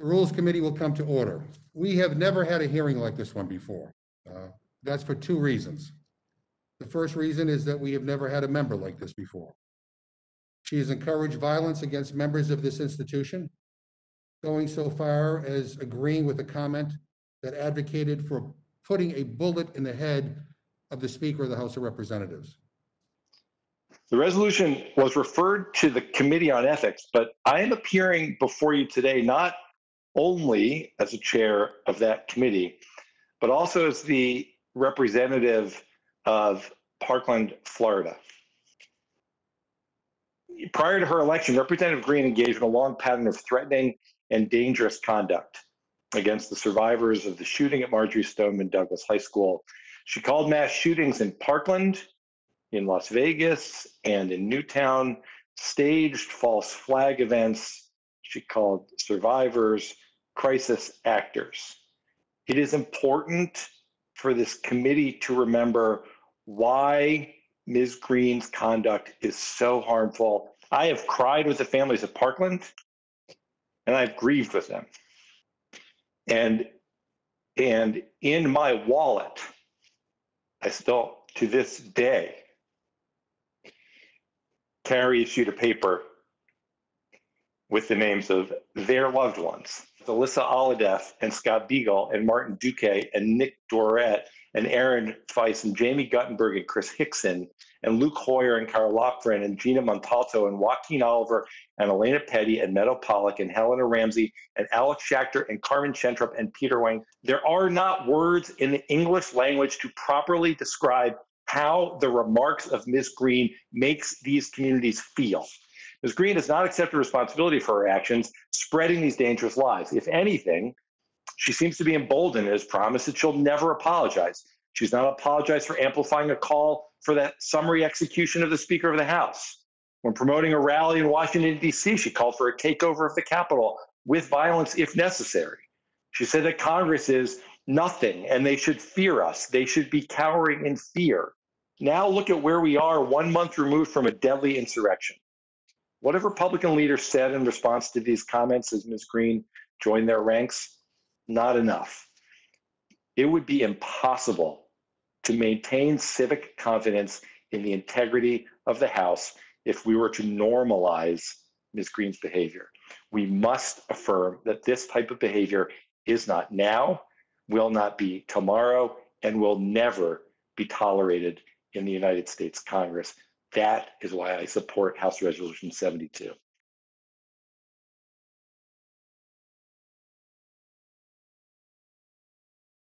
The Rules Committee will come to order. We have never had a hearing like this one before. Uh, That's for two reasons. The first reason is that we have never had a member like this before. She has encouraged violence against members of this institution, going so far as agreeing with a comment that advocated for putting a bullet in the head of the Speaker of the House of Representatives. The resolution was referred to the Committee on Ethics, but I am appearing before you today not only as a chair of that committee, but also as the representative of Parkland, Florida. Prior to her election, Representative Greene engaged in a long pattern of threatening and dangerous conduct against the survivors of the shooting at Marjory Stoneman Douglas High School. She called mass shootings in Parkland, in Las Vegas, and in Newtown, staged false flag events. She called survivors crisis actors. It is important for this committee to remember why Ms. Greene's conduct is so harmful. I have cried with the families of Parkland and I've grieved with them. And and in my wallet, I still to this day carry a sheet of paper with the names of their loved ones. Alyssa Alhadeff and Scott Beigel and Martin Duque and Nick Dworet and Aaron Feis and Jaime Guttenberg and Chris Hixon and Luke Hoyer and Cara Loughran and Gina Montalto and Joaquin Oliver and Alaina Petty and Meadow Pollack and Helena Ramsay and Alex Schachter and Carmen Schentrup and Peter Wang. There are not words in the English language to properly describe how the remarks of Ms. Greene makes these communities feel. Ms. Greene has not accepted responsibility for her actions, spreading these dangerous lies. If anything, she seems to be emboldened and has promised that she'll never apologize. She's not apologized for amplifying a call for that summary execution of the Speaker of the House. When promoting a rally in Washington, D.C., she called for a takeover of the Capitol with violence if necessary. She said that Congress is nothing and they should fear us. They should be cowering in fear. Now look at where we are one month removed from a deadly insurrection. What have Republican leaders said in response to these comments as Ms. Greene joined their ranks? Not enough. It would be impossible to maintain civic confidence in the integrity of the House if we were to normalize Ms. Greene's behavior. We must affirm that this type of behavior is not now, will not be tomorrow, and will never be tolerated in the United States Congress. That is why I support House Resolution 72.